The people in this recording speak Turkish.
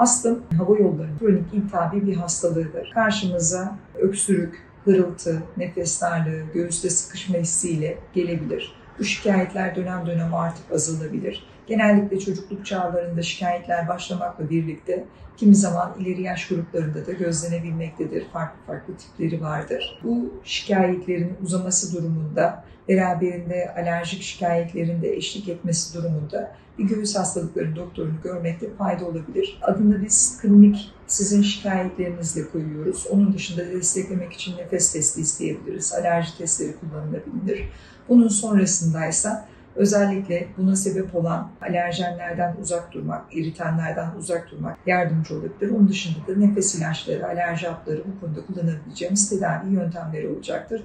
Astım, hava yollarının kronik iltihabi bir hastalığıdır. Karşımıza öksürük, hırıltı, nefes darlığı, göğüste sıkışma hissiyle gelebilir. Bu şikayetler dönem dönem artıp azalabilir. Genellikle çocukluk çağlarında şikayetler başlamakla birlikte kimi zaman ileri yaş gruplarında da gözlenebilmektedir. Farklı farklı tipleri vardır. Bu şikayetlerin uzaması durumunda, beraberinde alerjik şikayetlerin de eşlik etmesi durumunda bir göğüs hastalıkları doktorunu görmekte fayda olabilir. Adını biz klinik sizin şikayetlerinizle koyuyoruz. Onun dışında desteklemek için nefes testi isteyebiliriz. Alerji testleri kullanılabilir. Bunun sonrasındaysa özellikle buna sebep olan alerjenlerden uzak durmak, iritanlardan uzak durmak yardımcı olabilir. Onun dışında da nefes ilaçları, alerji hapları bu konuda kullanabileceğimiz tedavi yöntemleri olacaktır.